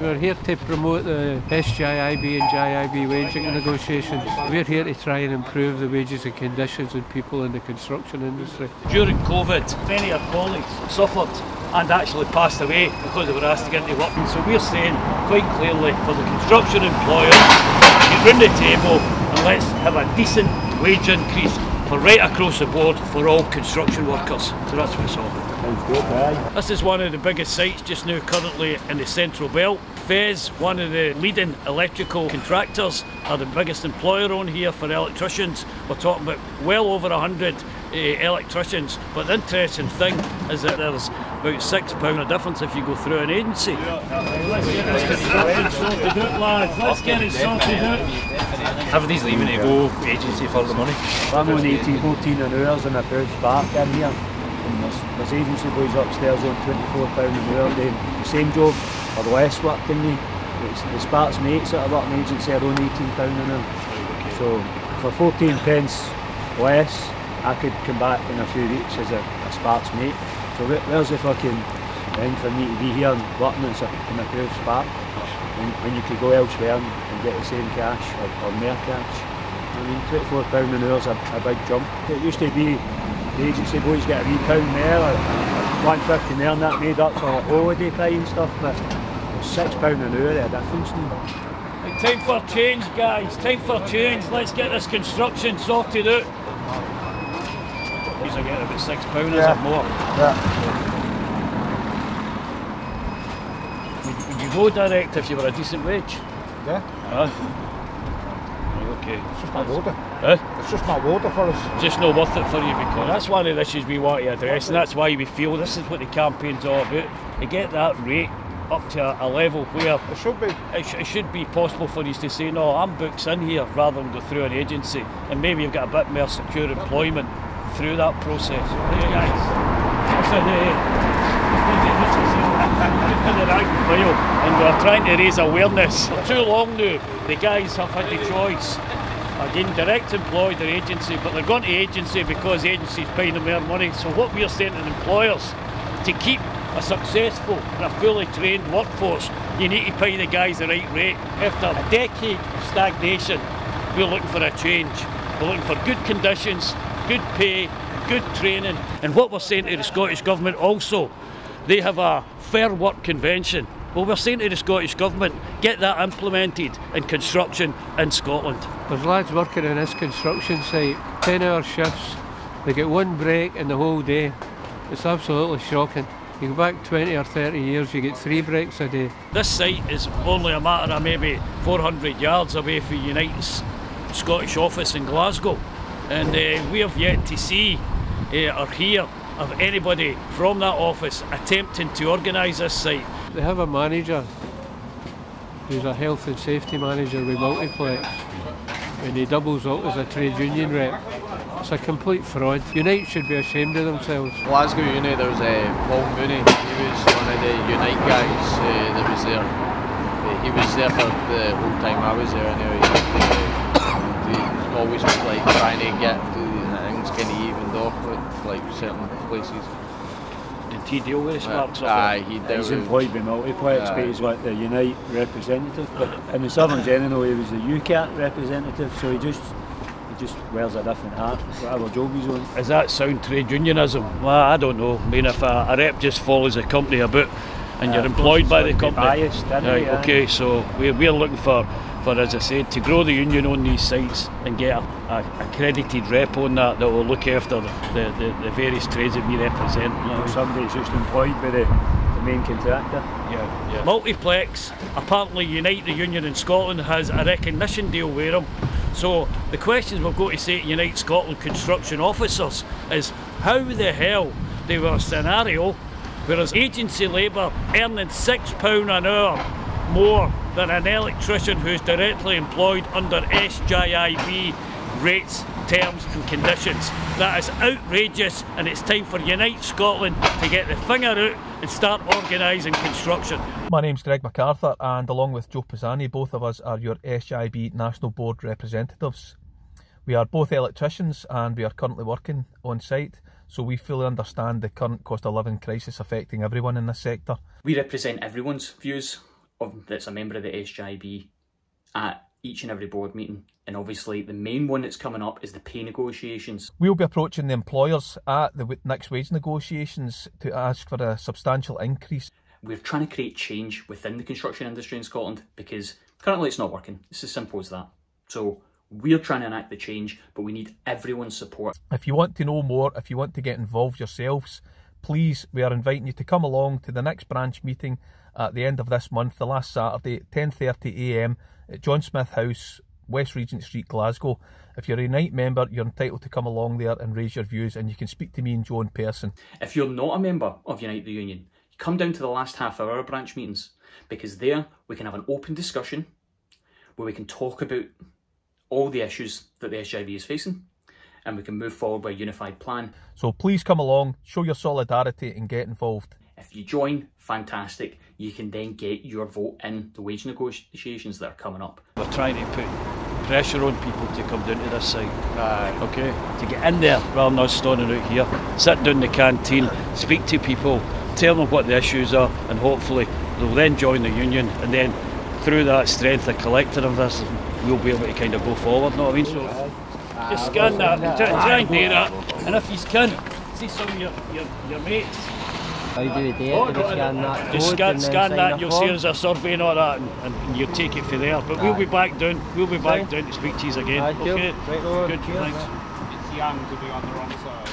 We're here to promote the SJIB and JIB wage negotiations. We're here to try and improve the wages and conditions of people in the construction industry. During COVID, many of our colleagues suffered and actually passed away because they were asked to get into work. So we're saying quite clearly for the construction employers, get round the table and let's have a decent wage increase for right across the board for all construction workers. So that's what it's all about. This is one of the biggest sites just now currently in the Central Belt. FES, one of the leading electrical contractors, are the biggest employer on here for electricians. We're talking about well over 100 uh, electricians. But the interesting thing is that there's about six pound of difference if you go through an agency. Let's get this sorted out, lads. Let's get it sorted out. Everybody's leaving to go agency for the money. I'm on 18, 14 an hours and a bounce back in here. There's, there's agency boys upstairs on £24 an hour doing the same job or less work than me. It's the Sparks mates that are working agency are on £18 an hour. So for 14 pence less, I could come back in a few weeks as a, a Sparks mate. So where, where's the fucking thing for me to be here and working as a, in a pure Spark when, when you could go elsewhere and, and get the same cash or, or more cash? I mean, £24 an hour is a, a big jump. It used to be the agency boys get a wee pound there, or, or 150 there, and that made up for like, holiday pay and stuff, but £6 an hour, the difference now. Time for change, guys. Time for change. Let's get this construction sorted out. These are getting about six pounds Yeah. or more. Yeah. Would, would you go direct if you were a decent wage? Yeah, Huh? Right, okay. it's just not water. Huh? It's just not water for us. Just not worth it for you because that's one of the issues we want to address, and that's why we feel this is what the campaign's all about. To get that rate up to a, a level where It should be. it, sh- it should be possible for you to say, no, I'm books in here rather than go through an agency, and maybe you've got a bit more secure employment through that process. Right, guys? Rank and we're trying to raise awareness. For too long now, the guys have had the choice. Again, direct employed or agency, but they're going to agency because the agency's paying them more money. So what we're saying to employers, to keep a successful and a fully trained workforce, you need to pay the guys the right rate. After a decade of stagnation, we're looking for a change. We're looking for good conditions, good pay, good training. And what we're saying to the Scottish Government also, they have a Fair Work Convention. Well, we're saying to the Scottish Government, get that implemented in construction in Scotland. There's lads working on this construction site, 10 hour shifts, they get one break in the whole day. It's absolutely shocking. You go back 20 or 30 years, you get three breaks a day. This site is only a matter of maybe 400 yards away from Unite's Scottish office in Glasgow, and uh, we have yet to see uh, or hear of anybody from that office attempting to organise this site. They have a manager who's a health and safety manager with Multiplex, and he doubles up as a trade union rep. It's a complete fraud. Unite should be ashamed of themselves. Glasgow Uni, there was uh, Paul Mooney. He was one of the Unite guys uh, that was there. Uh, he was there for the whole time I was there anyway. Uh, he always was like trying to get the things kind of evened off with like certain places. Did he deal with the sparks? up Aye, he dealt He's employed by Multiplex, Aye. but he's like the Unite representative. But in the Southern General, he was the UCATT representative, so he just he just wears a different hat, whatever job he's on. Is that sound trade unionism? Well, I don't know. I mean, if a, a rep just follows a company about and you're Uh, of course employed by the company. biased, right, Aye. okay, so we're, we're looking for, for, as I said, to grow the union on these sites and get a, a accredited rep on that that will look after the, the, the various trades that we represent. You know, somebody that's just employed by the, the main contractor. Yeah, yeah. Multiplex, apparently Unite the Union in Scotland has a recognition deal with them. So the questions we've got to say to Unite Scotland construction officers is how the hell they were a scenario whereas agency labour earning £6 an hour more than an electrician who's directly employed under SJIB rates, terms and conditions. That is outrageous and it's time for Unite Scotland to get the finger out and start organising construction. My name's Greg MacArthur, and along with Joe Pisani, both of us are your SJIB National Board representatives. We are both electricians and we are currently working on site, so we fully understand the current cost of living crisis affecting everyone in this sector. We represent everyone's views of that's a member of the SJB at each and every board meeting. And obviously, the main one that's coming up is the pay negotiations. We'll be approaching the employers at the next wage negotiations to ask for a substantial increase. We're trying to create change within the construction industry in Scotland because currently it's not working. It's as simple as that. So we're trying to enact the change, but we need everyone's support. If you want to know more, if you want to get involved yourselves, please, we are inviting you to come along to the next branch meeting at the end of this month, the last Saturday, 10.30am at John Smith House, West Regent Street, Glasgow. If you're a Unite member, you're entitled to come along there and raise your views, and you can speak to me and Joe in person. If you're not a member of Unite the Union, come down to the last half hour branch meetings because there we can have an open discussion where we can talk about all the issues that the SJB is facing and we can move forward by a unified plan. So please come along, show your solidarity, and get involved. If you join, fantastic. You can then get your vote in the wage negotiations that are coming up. We're trying to put pressure on people to come down to this side. Aye. Okay, to get in there rather than us standing out here. Sit down in the canteen, speak to people, tell them what the issues are, and hopefully they'll then join the union. And then through that strength, the collective of this, we'll be able to kind of go forward. Know what I mean? So just scan that, try, try and do that. And if you can, see some of your, your, your mates. How do we do it? Oh, do we scan that Just scan, and scan that, you'll see there's a survey and all that, and, and, and you take it from there. But we'll be back down, we'll be back down to speak to you again. Aye, cool. Okay? Right, Good, thanks. It's young to be on the wrong side.